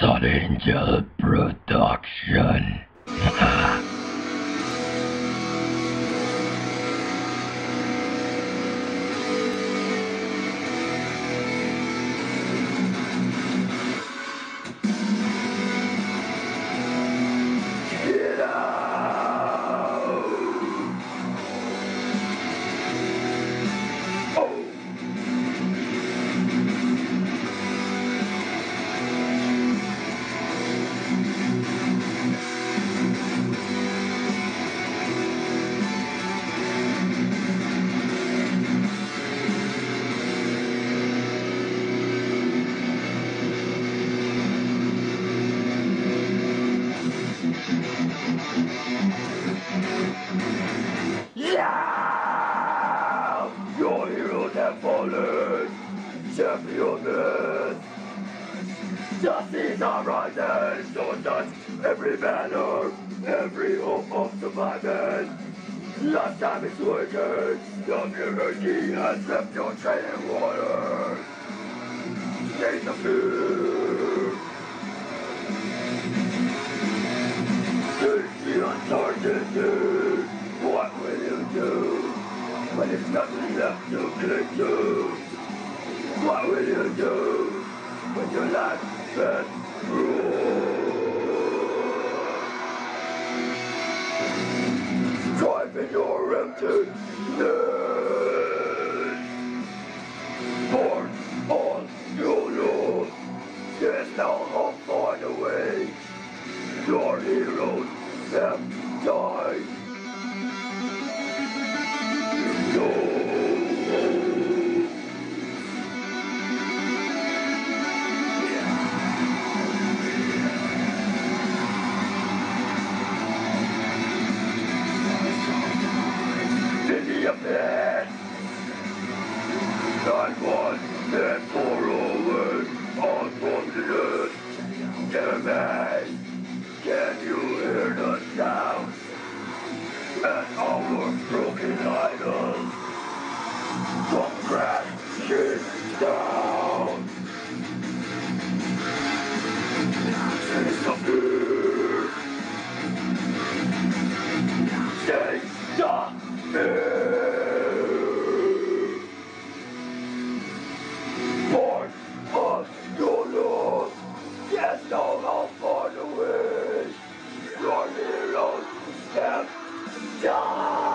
Sun Angel Production. Championess! Justice are rising! So does every banner, every hope of surviving! Last time it's working, the community has left your training water! Take the fear! Face the uncertainty! What will you do when there's nothing left to cling to? Do when your life been through? Driving your emptiness Born on your love There's no hope for the way Your heroes have died In all the way. Your heroes have died.